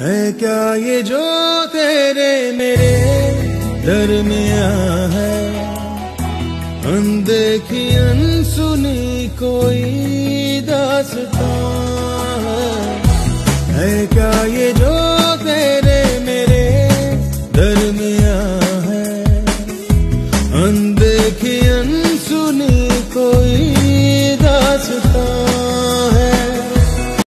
है क्या ये जो तेरे मेरे दरमिया है? अनदेखी, अनसुनी कोई दासता है। है क्या ये जो तेरे मेरे दरमिया है? अनदेखी, अनसुनी कोई दासता